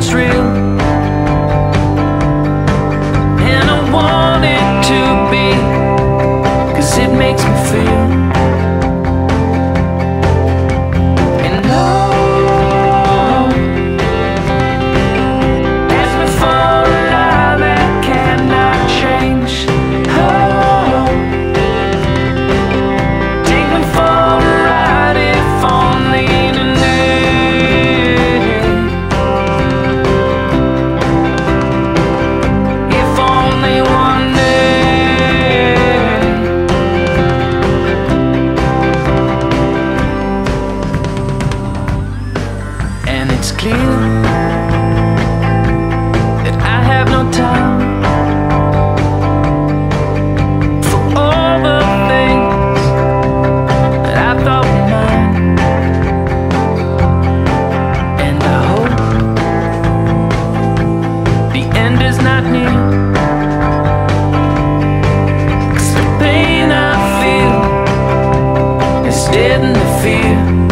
tree. that I have no time for all the things that I thought were mine, and I hope the end is not the pain I feel is dead in the.